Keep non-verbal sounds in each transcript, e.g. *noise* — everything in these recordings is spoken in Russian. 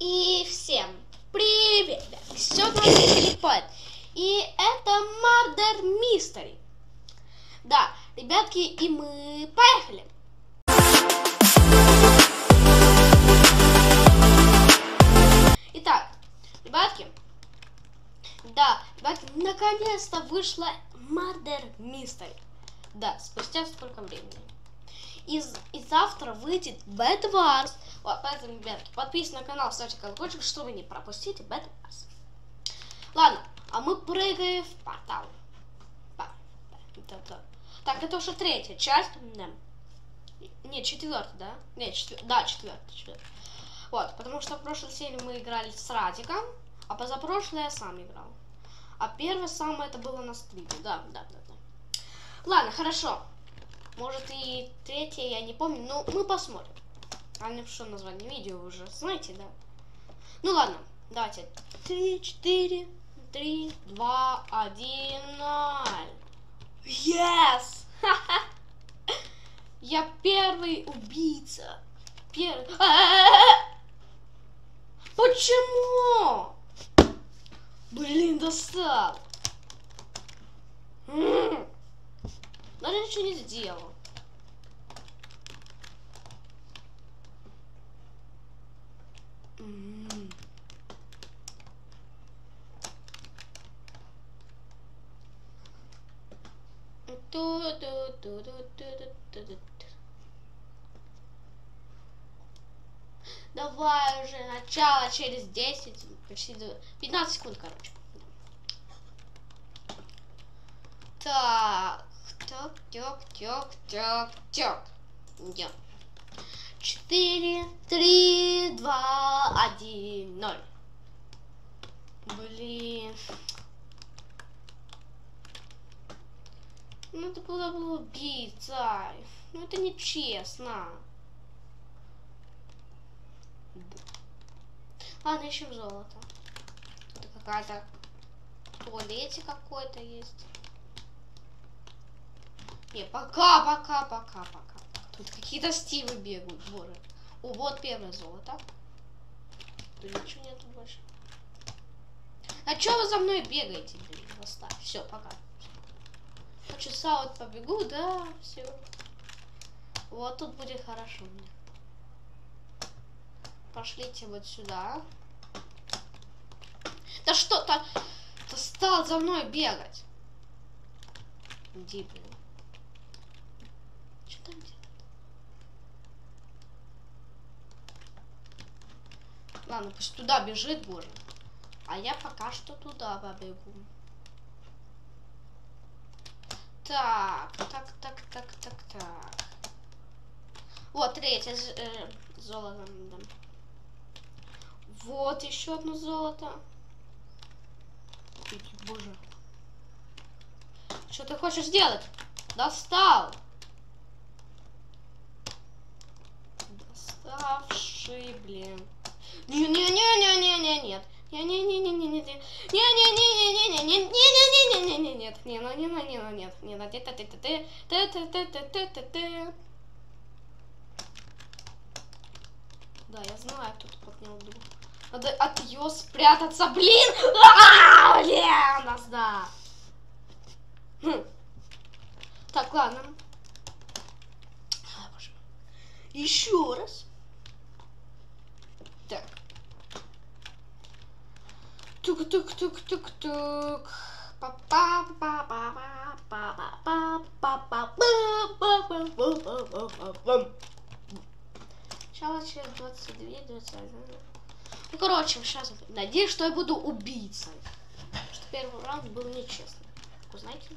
И всем привет! Сегодня телефон. И это Murder Mystery. Да, ребятки, и мы поехали. Итак, ребятки, да, ребятки, наконец-то вышла Murder Mystery. Да, спустя столько времени. И, и завтра выйдет Bad Wars. Вот, поэтому, ребятки, подписывайтесь на канал, ставьте колокольчик, чтобы не пропустить Bad Wars. Ладно, а мы прыгаем в портал. Так, это уже третья часть. Нет, четвертая, да? Нет, четвер... да, четвертая, четвертая. Вот, потому что в прошлой серии мы играли с Радиком, а позапрошлой я сам играл. А первое самое это было на стриме, да, да, да, да. Ладно, хорошо. Может и третье, я не помню, но мы посмотрим. А что название видео уже знаете, да? Ну ладно, давайте. Три, четыре, три, два, один, ноль. Yes! *laughs* Я первый убийца. Первый. *laughs* Почему? Блин, достал. Даже ничего не сделал. М. Ту-ду-ду-ду-ду-ду-ду-ду. Давай уже, начало через 10, почти до- 15 секунд, короче. Так, так, так, так, так, так. Идем. Четыре, три, два, один, ноль. Блин. Ну это было бы убийца. Ну это нечестно. Ладно, ищем золото. Это какая-то туалете какой-то есть. Не, пока, пока, пока, пока. Тут какие-то стивы бегают, боже. О, вот первое золото. Тут ничего нету больше. А чё вы за мной бегаете, блин? Оставь. Все, пока. По часа вот побегу, да, все. Вот тут будет хорошо мне. Пошлите вот сюда. Да что то Ты стал за мной бегать. Иди, блин. Что там делать? Ладно, пусть туда бежит, боже. А я пока что туда побегу. Так, так, так, так, так, так. Вот, третье э, золото. да. Вот еще одно золото. Ой, Боже. Что ты хочешь сделать? Достал. Доставший, блин. Не-не-не-не-не-не, нет. Не-не-не-не-не-не. Не-не-не-не-не-не-не. Не-не-не-не-не-не. Нет. Не, ну не, ну не, ну нет. Не, ну ты ты ты ты ты ты ты ты ты ты ты Да, я знаю, тут поднял дух. Надо от ее спрятаться, блин! А, Блин, нас да. Хм. Так, ладно. Еще раз. Тук-тук-тук-тук-тук. Сначала через 22, 21. Ну, короче, сейчас надеюсь, что я буду убийцей. Что первый раунд был нечестный. Узнаете?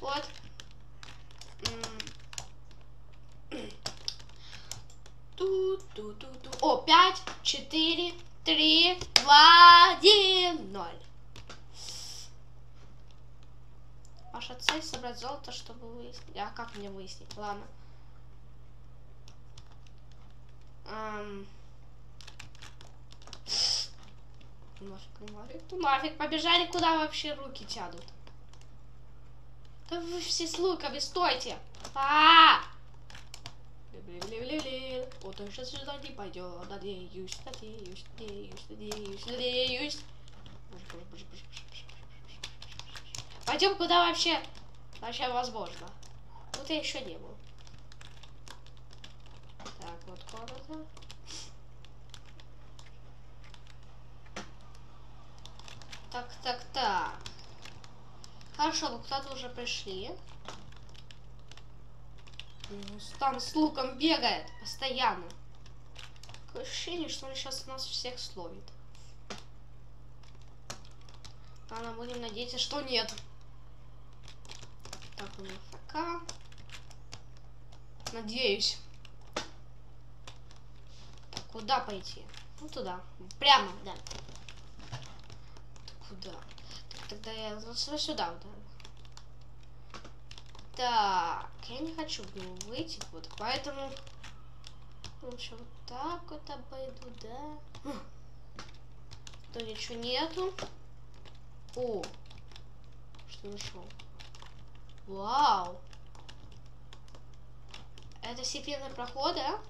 Вот. Ту-ту-ту-ту. О, 5, 4, 3, 2, 1, 0. Ваша цель собрать золото, чтобы выяснить. А как мне выяснить? Ладно. Ам. Нафиг, ну нафиг, ну нафиг, побежали, куда вообще руки тянут? Да вы все с луками, стойте! А! Блин-блин-блин-блин. Вот он сейчас сюда не пойдет. Надеюсь, надеюсь, надеюсь, надеюсь, надеюсь. Пойдем куда вообще, вообще возможно. Тут я еще не был. Так, вот комната. Так, так, так. Хорошо, ну кто-то уже пришли. Там с луком бегает постоянно. Такое ощущение, что он сейчас нас всех словит. Ладно, будем надеяться, что нет. Так, у меня ФК. Надеюсь. Так, куда пойти? Ну, туда. Прямо, да. Куда? Так, тогда я сюда ударю. Так, я не хочу в него выйти, вот, поэтому лучше вот так вот обойду, да? То ничего нету. О, что нашел? Вау! Это секретный проход, да?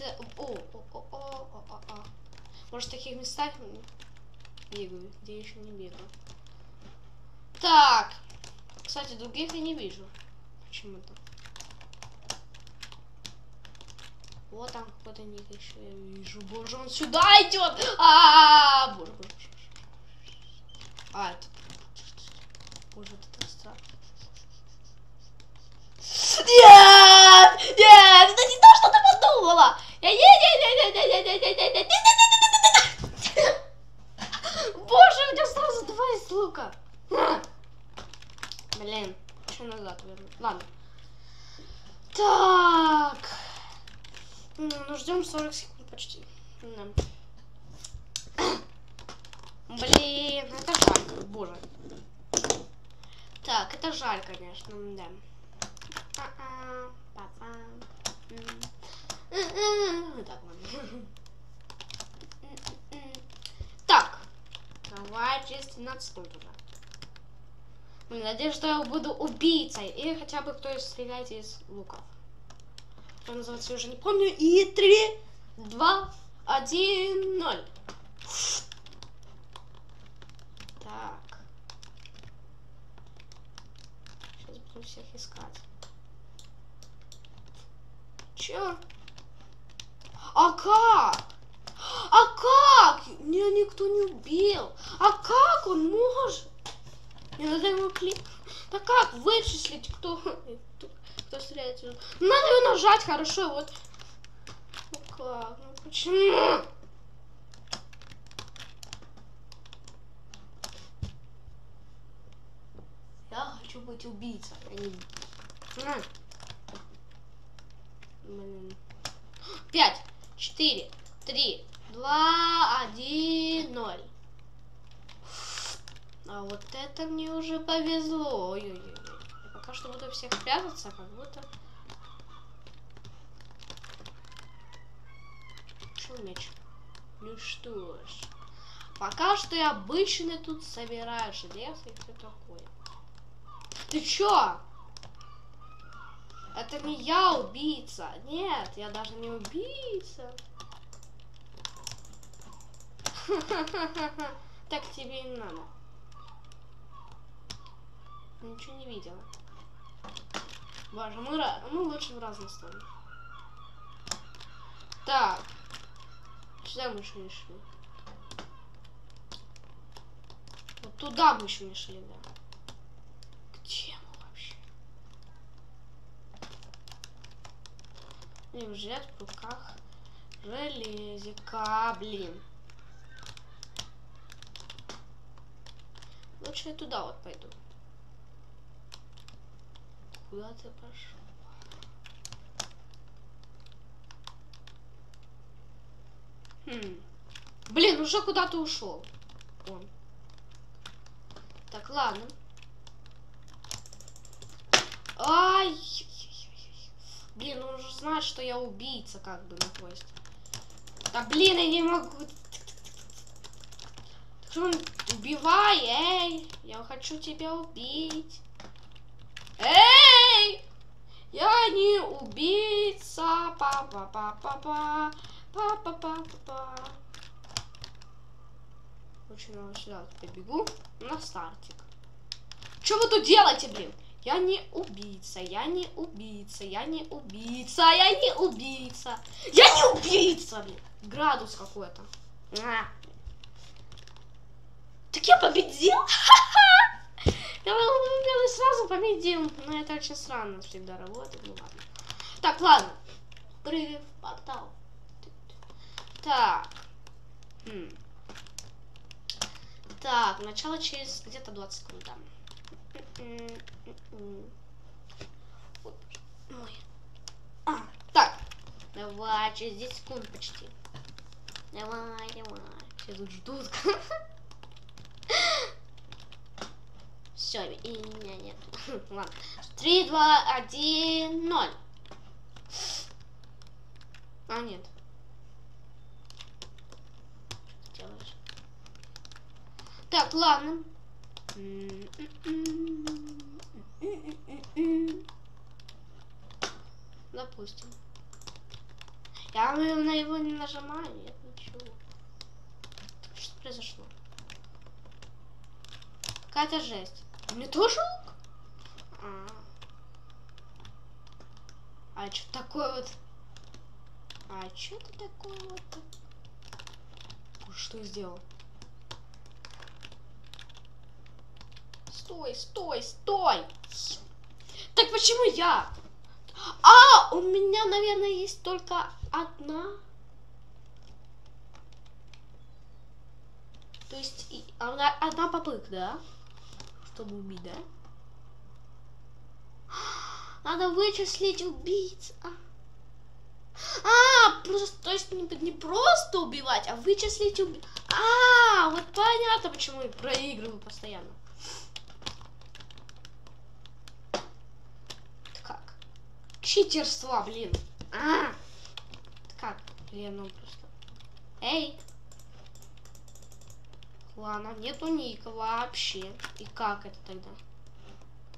О, о, о, о, о, о, о. Может, в таких местах бегаю, где еще не бегаю. Так, кстати, других я не вижу. Почему-то. Вот там какой-то ник еще я вижу. Боже, он сюда идет! А, -а, -а, -а боже, боже, боже. А, это... Боже, это ладно, так, ладно. Так. Давай через 13 туда. Надеюсь, что я буду убийцей. Или хотя бы кто-то стреляет из луков. Что называется, я уже не помню. И 3, 2, 1, 0. Никто не убил. А как он может? Мне надо его клик. Да как вычислить, кто, кто стреляет? Надо его нажать хорошо, вот. Ну как? Ну почему? Я хочу быть убийцей, а не... Блин. Пять, четыре, три, два, один, ноль. А вот это мне уже повезло. Ой-ой-ой. Пока что буду всех прятаться, как будто... Что меч? Ну что ж. Пока что я обычно тут собираю железо и все такое. Ты чё? Это не я убийца. Нет, я даже не убийца. *laughs* Так тебе и надо. Ничего не видела. Боже, мы, мы лучше в разные стороны. Так. Сюда мы еще не шли. Вот туда мы еще не шли, да. Где мы вообще? Неужели в руках железика, блин. Я туда вот пойду. Куда ты пошел? Хм. Блин, уже куда-то ушел. Он. Так, ладно. Ай! Блин, он уже знает, что я убийца, как бы, ну то. Да блин, я не могу. Так что он убивай, эй! Я хочу тебя убить. Эй! Я не убийца. Па-па-па-па-па. Па-па-па-па-па. Очень много сюда побегу на стартик. Что вы тут делаете, блин? Я не убийца, я не убийца, я не убийца, я не убийца. Я не убийца, блин. Градус какой-то. Так я победил? Я бы сразу победил. Но это очень странно всегда работает. Ну ладно. Так, ладно. Прыгай в портал. Так. Хм. Так, начало через где-то 20 секунд. Да. Ой. А, так. Давай, через 10 секунд почти. Давай, давай. Все тут ждут. *laughs* Все, и меня нет. *laughs* Ладно. Три, два, один, ноль. А, нет. Делаешь. Так, ладно. Допустим. Я на его не нажимаю, нет, ничего. Что произошло? Какая-то жесть. Мне тоже лук? А, а что такое вот? А что ты такое вот? Что сделал? Стой, стой, стой! Так почему я? А, у меня, наверное, есть только одна. То есть одна, одна попытка, да? Чтобы убить, да? Надо вычислить убийц. А, а просто, то есть не, не просто убивать, а вычислить убийц. А, вот понятно, почему я проигрываю постоянно. Читерство, блин. А! Как? Блин, ну просто. Эй! Ладно, нету Ника вообще. И как это тогда?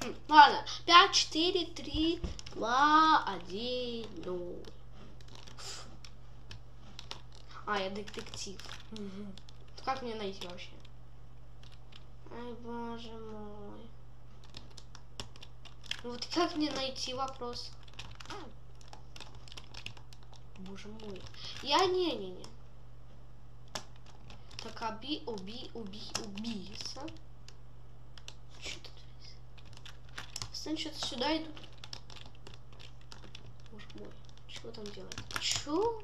Хм, ладно. 5, 4, 3, 2, 1, 0. А, я детектив. Угу. Как мне найти вообще? Ай, боже мой. Вот как мне найти вопрос? Боже мой. Я не-не-не. Так, оби, уби, уби, убийца. Что тут? Что-то сюда идут. Боже мой. Что там делать? Чё?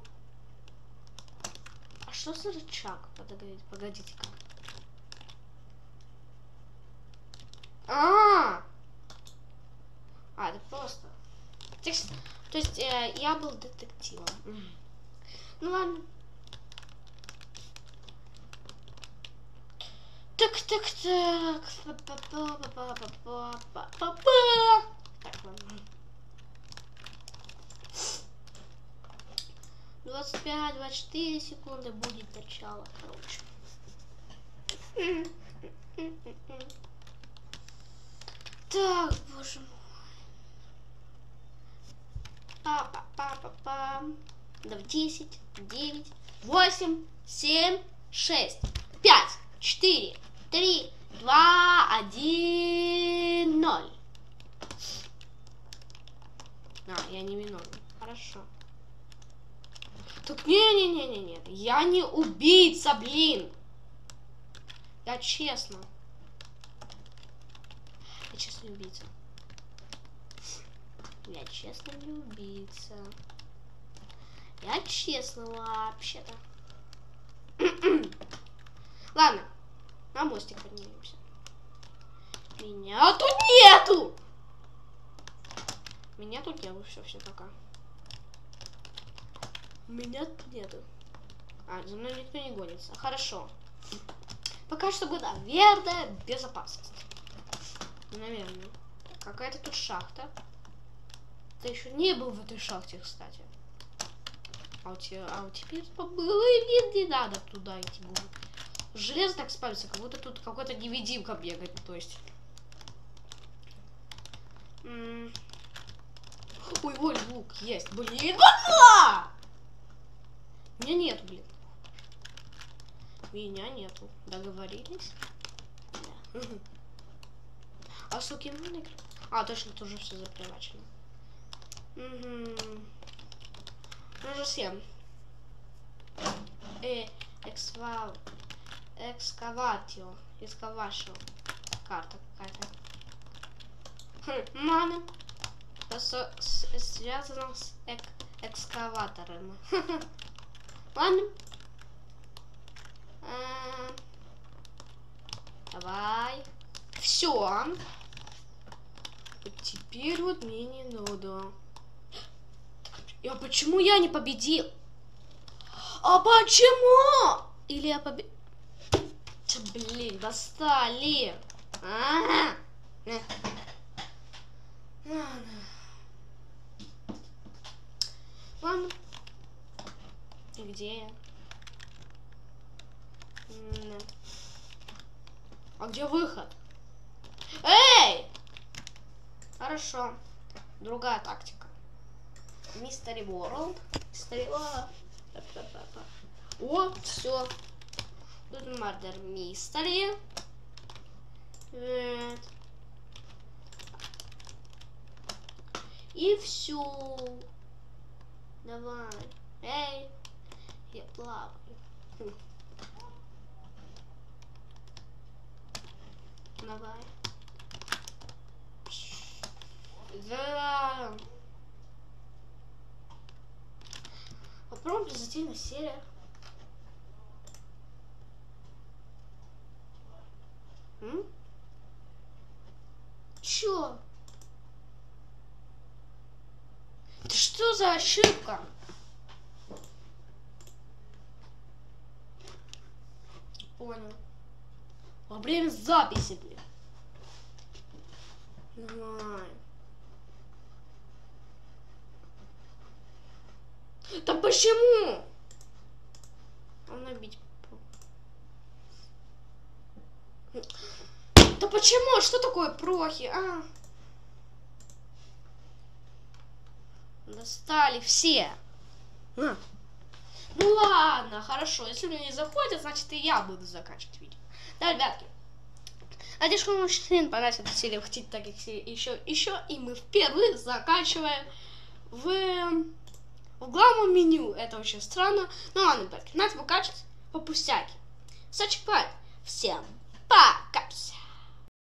А что за рычаг? Погодите, погодите-ка. А, -а, а! А, это просто. То есть э, я был детективом. Ну ладно. Так, так, так. Так, ладно. 25-24 секунды будет начало, короче. Так, боже мой. Па па па па па Давай, 10, 9, 8, 7, 6, 5, 4, 3, 2, 1, 0. А, я не виновен. Хорошо. Так не-не-не-не-не. Я не убийца, блин. Я честно. Я честный убийца. Я честно не убийца. Я честно вообще-то. *clears throat* Ладно, на мостик поднимемся. Меня тут нету! Меня тут нету, все, все, пока. Меня тут нету. А, за мной никто не гонится. Хорошо. Пока что будет верная безопасность. Наверное. Какая-то тут шахта. Ты еще не был в этой шахте, кстати. А у тебя, а у теперь не, не надо туда идти будет. Железо так спавится, как будто тут какой-то невидимка бегает, то есть. Ой, ой, лук есть. Блин, бабла! Меня нету, блин. Меня нету. Договорились? Да. А с Покемон играть? А, точно, тоже все запривачено. Угу. Ну же всем. Э, эксва... Экскаватио. Экскавашио. Карта какая-то. Хм, мана. Связано с эк экскаватором. *laughs* Ладно. А, давай. Все. Теперь вот мне не надо. А почему я не победил? А почему? Или я победил? Блин, достали. А. Ладно. Где я? А где выход? Эй! Хорошо. Другая тактика. Мистери Ворлд. Мистери О, все. Тут Мардер Мистери. И все. Давай. Эй. Я плаваю. Давай. Да. Попробуем зайти на серия. М? Чё? Это что за ошибка? Понял. Во время записи, блин. Давай. Да почему? Он набить. Почему? Что такое прохи? А? Достали все. А. Ну ладно, хорошо. Если мне не заходит, значит и я буду заканчивать видео. Да, ребятки. Надеюсь, вам очень понравилась эта серия. Вы хотите таких серий еще, еще. И мы впервые заканчиваем в, в главном меню. Это очень странно. Ну ладно, ребятки. Надо покачать по пустяки. Сачек Всем пока!